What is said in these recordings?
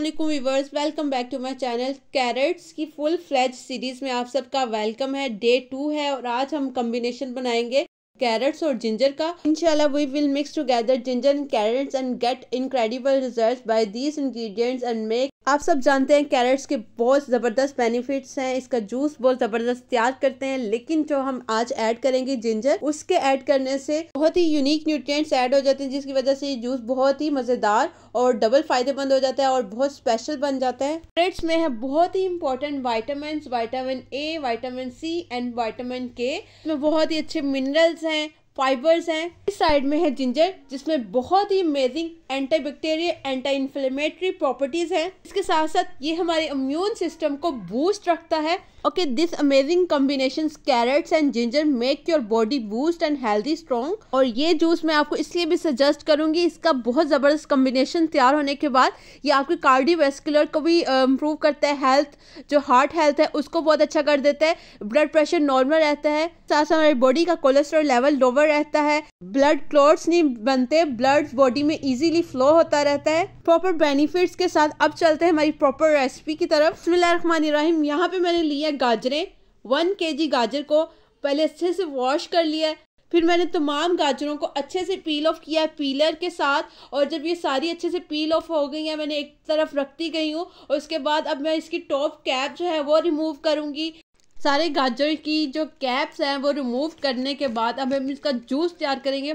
Aslam viewers welcome back to my channel carrots की full फ्लैज series में आप सबका वेलकम है डे टू है, और आज हम कम्बिनेशन बनाएँगे कैरेट्स और जिंजर का। इनशाला we will mix together ginger and carrots and get incredible results by these ingredients and make आप सब जानते हैं कैरेट्स के बहुत ज़बरदस्त बेनिफिट्स हैं, इसका जूस बहुत ज़बरदस्त तैयार करते हैं, लेकिन जो हम आज ऐड करेंगे जिंजर उसके ऐड करने से बहुत ही यूनिक न्यूट्रिएंट्स ऐड हो जाते हैं, जिसकी वजह से ये जूस बहुत ही मज़ेदार और डबल फ़ायदेमंद हो जाता है और बहुत स्पेशल बन जाता है। कैरेट्स में है बहुत ही important vitamin vitamin A vitamin C and vitamin K इसमें बहुत ही अच्छे मिनरल्स हैं। फाइबर्स हैं। इस साइड में है जिंजर, जिसमें बहुत ही amazing anti bacteria anti inflammatory properties हैं। इसके साथ साथ ये हमारे इम्यून सिस्टम को बूस्ट रखता है। Okay this amazing combination carrots and ginger make your body boost and healthy strong और ये जूस मैं आपको इसलिए भी सजेस्ट करूँगी, इसका बहुत ज़बरदस्त कॉम्बिनेशन तैयार होने के बाद ये आपके कार्डियोवेस्कुलर को भी इम्प्रूव करता है। हेल्थ जो हार्ट हेल्थ है, उसको बहुत अच्छा कर देता है। ब्लड प्रेशर नॉर्मल रहता है। साथ साथ हमारी बॉडी का कोलेस्ट्रॉल लेवल लोअर रहता है। ब्लड क्लॉट्स नहीं बनते ब्लड बॉडी में इजीली फ्लो होता रहता है। प्रॉपर बेनिफिट्स के साथ अब चलते हैं हमारी प्रॉपर रेसिपी की तरफ़। रहीम यहाँ पे मैंने लिया गाजरें। वन के गाजर को पहले अच्छे से वॉश कर लिया फिर मैंने तमाम गाजरों को अच्छे से पील ऑफ़ किया है पीलर के साथ। और जब ये सारी अच्छे से पील ऑफ़ हो गई है, मैंने एक तरफ़ रखती गई हूँ। और उसके बाद अब मैं इसकी टॉप कैप जो है, वो रिमूव करूँगी। सारे गाजर की जो कैप्स हैं वो रिमूव करने के बाद अब हम इसका जूस तैयार करेंगे।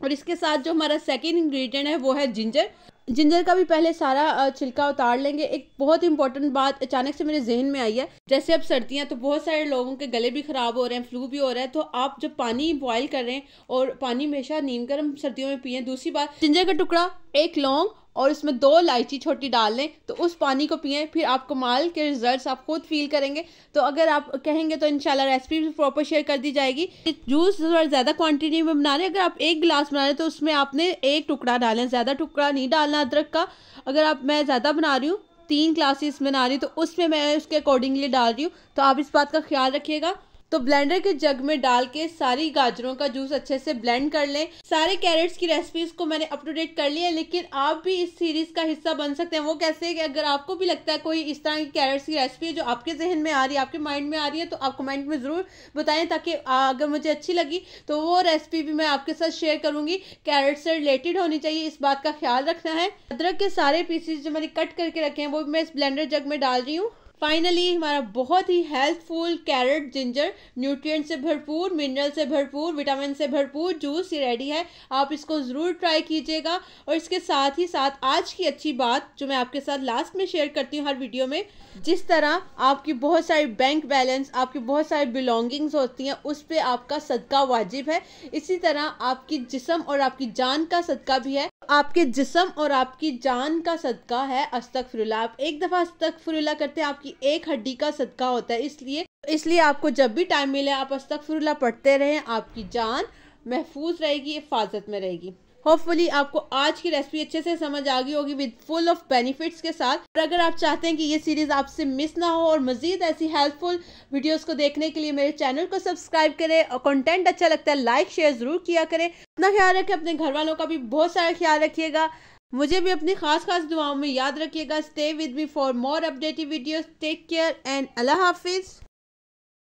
और इसके साथ जो हमारा सेकेंड इंग्रेडिएंट है वो है जिंजर जिंजर का भी पहले सारा छिलका उतार लेंगे। एक बहुत इंपॉर्टेंट बात अचानक से मेरे जहन में आई है। जैसे अब सर्दियाँ तो बहुत सारे लोगों के गले भी खराब हो रहे हैं फ्लू भी हो रहा है। तो आप जब पानी बॉयल कर रहे हैं और पानी हमेशा नीम गर्म सर्दियों में पिए दूसरी बात जिंजर का टुकड़ा एक लौंग और इसमें दो इलायची छोटी डाल लें तो उस पानी को पिए, फिर आप कमाल के रिजल्ट्स आप खुद फील करेंगे। तो अगर आप कहेंगे तो इंशाल्लाह रेसिपी भी प्रॉपर शेयर कर दी जाएगी। जूस थोड़ा ज़्यादा क्वांटिटी में बना रहे अगर आप एक गिलास बना रहे तो उसमें आपने एक टुकड़ा डालें, ज़्यादा टुकड़ा नहीं डालना अदरक का। अगर आप, मैं ज़्यादा बना रही हूँ, तीन क्लासेस बना रही हूँ तो उसमें मैं उसके अकॉर्डिंगली डाल रही हूँ। तो आप इस बात का ख्याल रखिएगा। तो ब्लेंडर के जग में डाल के सारी गाजरों का जूस अच्छे से ब्लेंड कर लें। सारे कैरेट्स की रेसिपीज़ को मैंने अप टू डेट कर लिया है लेकिन आप भी इस सीरीज़ का हिस्सा बन सकते हैं। वो कैसे कि अगर आपको भी लगता है कोई इस तरह की कैरेट्स की रेसिपी जो आपके जहन में आ रही है, आपके माइंड में आ रही है तो आप कमेंट में ज़रूर बताएँ ताकि अगर मुझे अच्छी लगी तो वो रेसिपी भी मैं आपके साथ शेयर करूँगी। कैरेट से रिलेटेड होनी चाहिए, इस बात का ख्याल रखना है। अदरक के सारे पीसेज जो मैंने कट करके रखे हैं, वो मैं इस ब्लेंडर जग में डाल रही हूँ। फाइनली हमारा बहुत ही हेल्थफुल कैरेट जिंजर न्यूट्रिएंट से भरपूर मिनरल से भरपूर विटामिन से भरपूर जूस ये रेडी है। आप इसको ज़रूर ट्राई कीजिएगा। और इसके साथ ही साथ आज की अच्छी बात जो मैं आपके साथ लास्ट में शेयर करती हूँ हर वीडियो में, जिस तरह आपकी बहुत सारी बैंक बैलेंस आपकी बहुत सारी बिलोंगिंग्स होती हैं, उस पर आपका सदका वाजिब है। इसी तरह आपकी जिसम और आपकी जान का सदका भी है। आपके जिसम और आपकी जान का सदका है। अस्तक आप एक दफ़ा अस्तक करते हैं, आपकी एक हड्डी का सदका होता है, इसलिए इसलिए आपको जब भी टाइम मिले, आप अस्तक फिरुल्ला पढ़ते रहें, आपकी जान महफूज रहेगी, हिफाजत में रहेगी। होपफुली आपको आज की रेसिपी अच्छे से समझ आ गई होगी विद फुल ऑफ़ बेनिफिट्स के साथ। और अगर आप चाहते हैं कि ये सीरीज़ आपसे मिस ना हो और मजीद ऐसी हेल्पफुल वीडियोस को देखने के लिए मेरे चैनल को सब्सक्राइब करें और कंटेंट अच्छा लगता है लाइक शेयर ज़रूर किया करें। अपना ख्याल रखें, अपने घर वालों का भी बहुत सारा ख्याल रखिएगा। मुझे भी अपनी खास खास दुआओं में याद रखिएगा। Stay with me for more updated videos take care and अल्लाह हाफिज़